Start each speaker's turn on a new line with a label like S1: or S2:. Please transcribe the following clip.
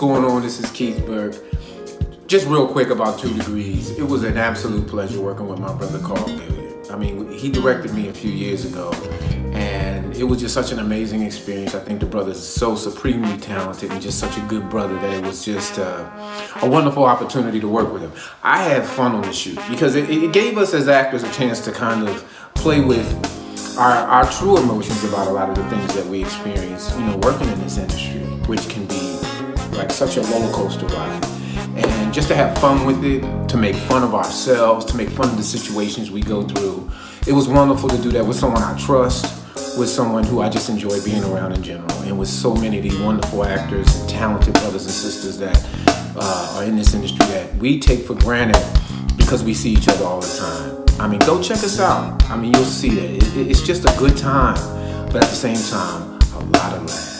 S1: going on? This is Keith Burke. Just real quick about Two Degrees. It was an absolute pleasure working with my brother Carl Gilliard. I mean, he directed me a few years ago, and it was just such an amazing experience. I think the brother is so supremely talented and just such a good brother that it was just uh, a wonderful opportunity to work with him. I had fun on the shoot because it, it gave us as actors a chance to kind of play with our, our true emotions about a lot of the things that we experience, you know, working in this industry, which can be like such a roller coaster ride. And just to have fun with it, to make fun of ourselves, to make fun of the situations we go through. It was wonderful to do that with someone I trust, with someone who I just enjoy being around in general, and with so many of these wonderful actors and talented brothers and sisters that uh, are in this industry that we take for granted because we see each other all the time. I mean, go check us out. I mean, you'll see that. It, it's just a good time, but at the same time, a lot of laughs.